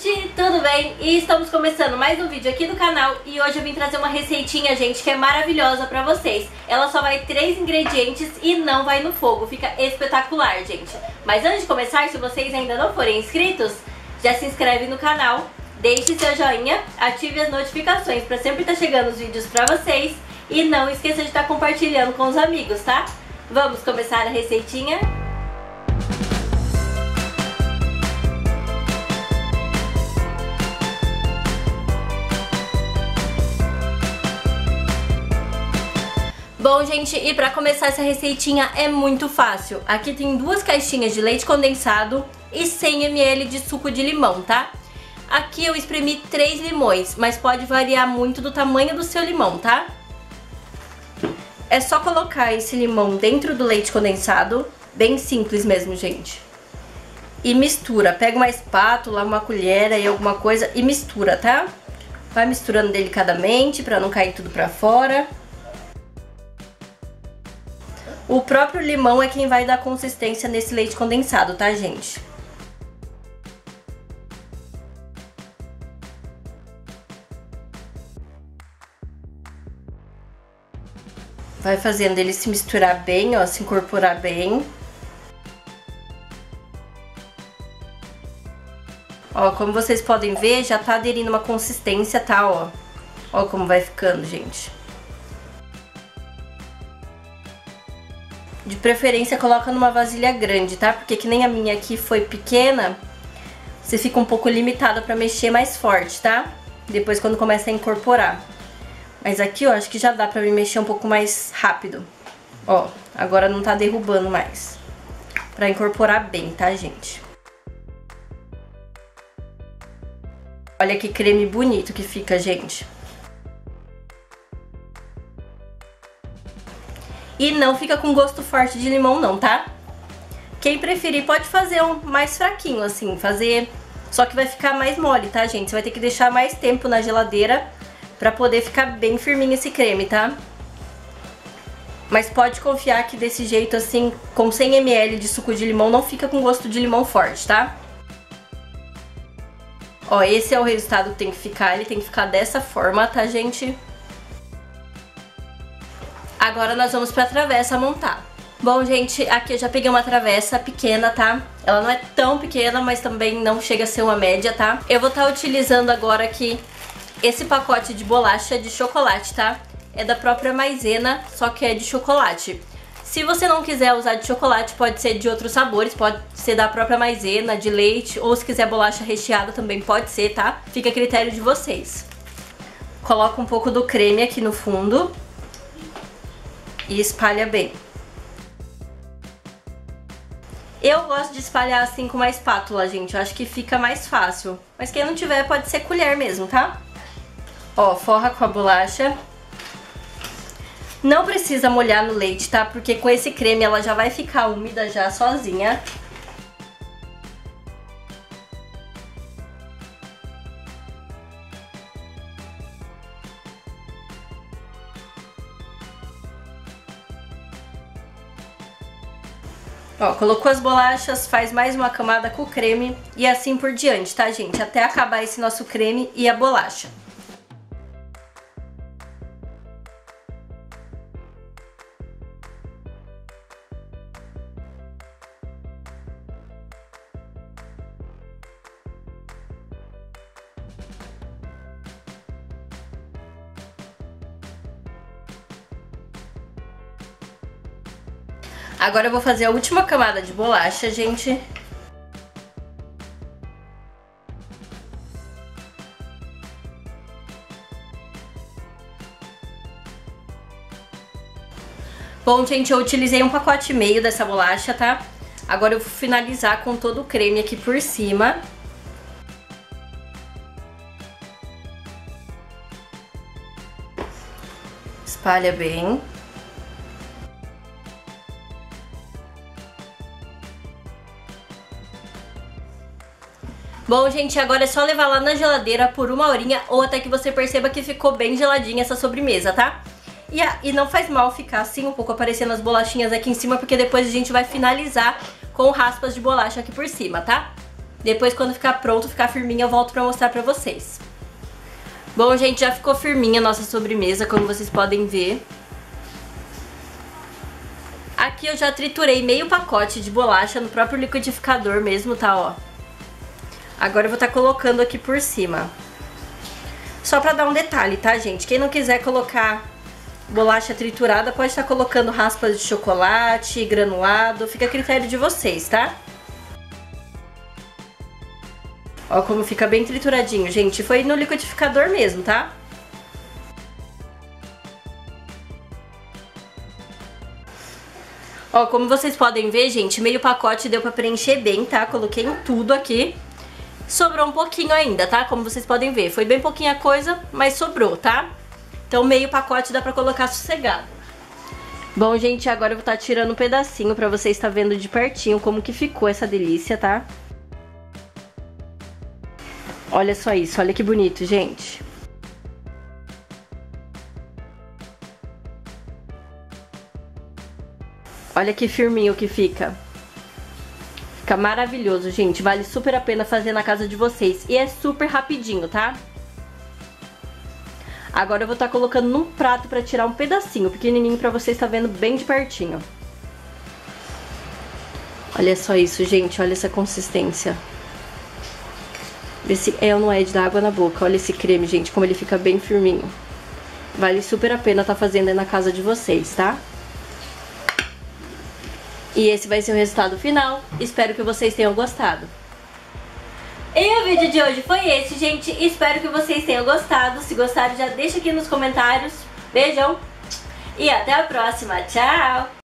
gente, tudo bem? E estamos começando mais um vídeo aqui do canal e hoje eu vim trazer uma receitinha, gente, que é maravilhosa pra vocês. Ela só vai três ingredientes e não vai no fogo, fica espetacular, gente. Mas antes de começar, se vocês ainda não forem inscritos, já se inscreve no canal, deixe seu joinha, ative as notificações pra sempre estar tá chegando os vídeos pra vocês e não esqueça de estar tá compartilhando com os amigos, tá? Vamos começar a receitinha? Bom, gente, e pra começar essa receitinha é muito fácil. Aqui tem duas caixinhas de leite condensado e 100 ml de suco de limão, tá? Aqui eu espremi três limões, mas pode variar muito do tamanho do seu limão, tá? É só colocar esse limão dentro do leite condensado, bem simples mesmo, gente. E mistura, pega uma espátula, uma colher aí, alguma coisa e mistura, tá? Vai misturando delicadamente pra não cair tudo pra fora. O próprio limão é quem vai dar consistência nesse leite condensado, tá, gente? Vai fazendo ele se misturar bem, ó, se incorporar bem. Ó, como vocês podem ver, já tá aderindo uma consistência, tá, ó. Ó como vai ficando, gente. Preferência coloca numa vasilha grande, tá? Porque que nem a minha aqui foi pequena, você fica um pouco limitada pra mexer mais forte, tá? Depois quando começa a incorporar. Mas aqui, ó, acho que já dá pra me mexer um pouco mais rápido. Ó, agora não tá derrubando mais. Pra incorporar bem, tá, gente? Olha que creme bonito que fica, gente. E não fica com gosto forte de limão não, tá? Quem preferir pode fazer um mais fraquinho, assim, fazer... Só que vai ficar mais mole, tá, gente? Você vai ter que deixar mais tempo na geladeira pra poder ficar bem firminho esse creme, tá? Mas pode confiar que desse jeito, assim, com 100ml de suco de limão, não fica com gosto de limão forte, tá? Ó, esse é o resultado que tem que ficar, ele tem que ficar dessa forma, tá, gente? Agora nós vamos pra travessa montar. Bom, gente, aqui eu já peguei uma travessa pequena, tá? Ela não é tão pequena, mas também não chega a ser uma média, tá? Eu vou estar tá utilizando agora aqui esse pacote de bolacha de chocolate, tá? É da própria maisena, só que é de chocolate. Se você não quiser usar de chocolate, pode ser de outros sabores, pode ser da própria maisena, de leite, ou se quiser bolacha recheada também pode ser, tá? Fica a critério de vocês. Coloca um pouco do creme aqui no fundo e espalha bem. Eu gosto de espalhar assim com uma espátula, gente. Eu acho que fica mais fácil. Mas quem não tiver pode ser colher mesmo, tá? Ó, forra com a bolacha. Não precisa molhar no leite, tá? Porque com esse creme ela já vai ficar úmida já sozinha. Ó, colocou as bolachas, faz mais uma camada com o creme e assim por diante, tá, gente? Até acabar esse nosso creme e a bolacha. Agora eu vou fazer a última camada de bolacha, gente. Bom, gente, eu utilizei um pacote e meio dessa bolacha, tá? Agora eu vou finalizar com todo o creme aqui por cima. Espalha bem. Bom, gente, agora é só levar lá na geladeira por uma horinha ou até que você perceba que ficou bem geladinha essa sobremesa, tá? E, e não faz mal ficar assim, um pouco aparecendo as bolachinhas aqui em cima, porque depois a gente vai finalizar com raspas de bolacha aqui por cima, tá? Depois, quando ficar pronto, ficar firminha, eu volto pra mostrar pra vocês. Bom, gente, já ficou firminha a nossa sobremesa, como vocês podem ver. Aqui eu já triturei meio pacote de bolacha no próprio liquidificador mesmo, tá, ó. Agora eu vou estar tá colocando aqui por cima. Só pra dar um detalhe, tá, gente? Quem não quiser colocar bolacha triturada, pode estar tá colocando raspas de chocolate, granulado, fica a critério de vocês, tá? Ó como fica bem trituradinho, gente. Foi no liquidificador mesmo, tá? Ó, como vocês podem ver, gente, meio pacote deu pra preencher bem, tá? Coloquei em tudo aqui. Sobrou um pouquinho ainda, tá? Como vocês podem ver. Foi bem pouquinha coisa, mas sobrou, tá? Então meio pacote dá pra colocar sossegado. Bom, gente, agora eu vou estar tá tirando um pedacinho pra vocês estar tá vendo de pertinho como que ficou essa delícia, tá? Olha só isso, olha que bonito, gente. Olha que firminho que fica. Fica maravilhoso, gente. Vale super a pena fazer na casa de vocês. E é super rapidinho, tá? Agora eu vou estar tá colocando num prato pra tirar um pedacinho pequenininho pra vocês estar tá vendo bem de pertinho. Olha só isso, gente. Olha essa consistência. Esse é ou não é de dar água na boca. Olha esse creme, gente, como ele fica bem firminho. Vale super a pena estar tá fazendo aí na casa de vocês, tá? E esse vai ser o resultado final. Espero que vocês tenham gostado. E o vídeo de hoje foi esse, gente. Espero que vocês tenham gostado. Se gostaram, já deixa aqui nos comentários. Beijão. E até a próxima. Tchau!